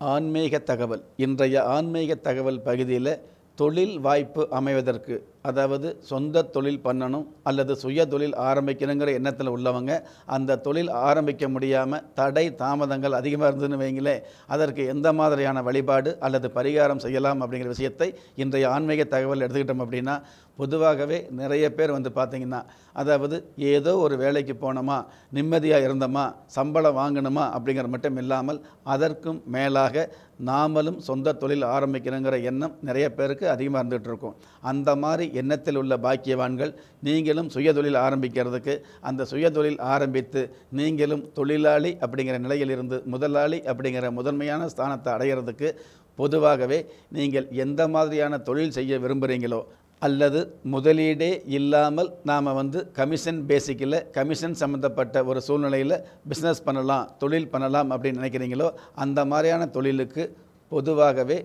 ஆன்மீக தகவல். இன்றைய ஆன்மீக தகவல் பகுதியில் தொழில் வாய்ப்பு அமைவதற்கு அதாவது சொந்த தொழில் பண்ணணும் அல்லது சுய தொழில் ஆரம்பிக்கணுங்கிற எண்ணத்தில் உள்ளவங்க அந்த தொழில் ஆரம்பிக்க முடியாமல் தடை தாமதங்கள் அதிகமாக இருந்ததுன்னு வைங்களேன் அதற்கு எந்த மாதிரியான வழிபாடு அல்லது பரிகாரம் செய்யலாம் அப்படிங்கிற விஷயத்தை இன்றைய ஆன்மீக தகவல் எடுத்துக்கிட்டோம் அப்படின்னா பொதுவாகவே நிறைய பேர் வந்து பார்த்திங்கன்னா அதாவது ஏதோ ஒரு வேலைக்கு போனோமா நிம்மதியாக இருந்தோமா சம்பளம் வாங்கணுமா அப்படிங்கிற மட்டும் இல்லாமல் அதற்கும் மேலாக நாமளும் சொந்த தொழில் ஆரம்பிக்கணுங்கிற எண்ணம் நிறைய பேருக்கு அதிகமாக இருந்துகிட்டு இருக்கும். அந்த மாதிரி எண்ணத்தில் உள்ள பாக்கியவான்கள் நீங்களும் சுயதொழில் ஆரம்பிக்கிறதுக்கு அந்த சுயதொழில் ஆரம்பித்து நீங்களும் தொழிலாளி அப்படிங்கிற நிலையிலிருந்து முதலாளி அப்படிங்கிற முதன்மையான ஸ்தானத்தை அடையிறதுக்கு பொதுவாகவே நீங்கள் எந்த மாதிரியான தொழில் செய்ய விரும்புகிறீங்களோ அல்லது முதலீடே இல்லாமல் நாம் வந்து கமிஷன் பேசிக்கில் கமிஷன் சம்மந்தப்பட்ட ஒரு சூழ்நிலையில் பிஸ்னஸ் பண்ணலாம் தொழில் பண்ணலாம் அப்படின்னு நினைக்கிறீங்களோ அந்த மாதிரியான தொழிலுக்கு பொதுவாகவே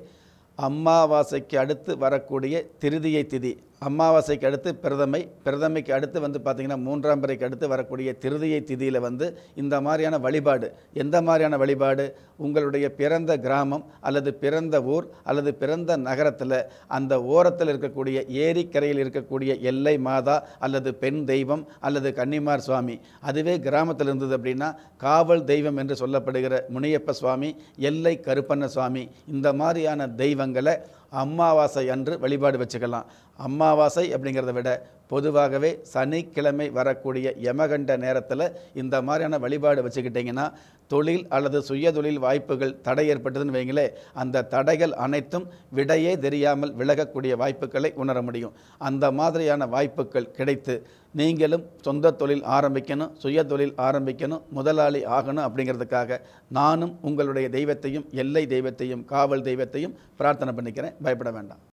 அமாவாசைக்கு அடுத்து வரக்கூடிய திருதியை திதி அமாவாசைக்கு அடுத்து பிரதமை பிரதமைக்கு அடுத்து வந்து பார்த்திங்கன்னா மூன்றாம் பிறைக்கு அடுத்து வரக்கூடிய திருதியை திதியில் வந்து இந்த மாதிரியான வழிபாடு எந்த மாதிரியான வழிபாடு? உங்களுடைய பிறந்த கிராமம் அல்லது பிறந்த ஊர் அல்லது பிறந்த நகரத்தில் அந்த ஓரத்தில் இருக்கக்கூடிய ஏரிக்கரையில் இருக்கக்கூடிய எல்லை மாதா அல்லது பெண் தெய்வம் அல்லது கன்னிமார் சுவாமி அதுவே கிராமத்தில் இருந்தது அப்படின்னா காவல் தெய்வம் என்று சொல்லப்படுகிற முனியப்ப சுவாமி எல்லை கருப்பண்ண சுவாமி இந்த மாதிரியான தெய்வங்களை அமாவாசை அன்று வழிபாடு வச்சுக்கலாம். அம்மாவாசை அப்படிங்கிறத விட பொதுவாகவே சனிக்கிழமை வரக்கூடிய யமகண்ட நேரத்தில் இந்த மாதிரியான வழிபாடு வச்சுக்கிட்டிங்கன்னா தொழில் அல்லது சுயதொழில் வாய்ப்புகள் தடை ஏற்பட்டதுன்னு வைங்களே அந்த தடைகள் அனைத்தும் விடையே தெரியாமல் விலகக்கூடிய வாய்ப்புகளை உணர முடியும். அந்த மாதிரியான வாய்ப்புகள் கிடைத்து நீங்களும் சொந்த தொழில் ஆரம்பிக்கணும் சுயதொழில் ஆரம்பிக்கணும் முதலாளி ஆகணும் அப்படிங்கிறதுக்காக நானும் உங்களுடைய தெய்வத்தையும் எல்லை தெய்வத்தையும் காவல் தெய்வத்தையும் பிரார்த்தனை பண்ணிக்கிறேன். பயப்பட வேண்டாம்.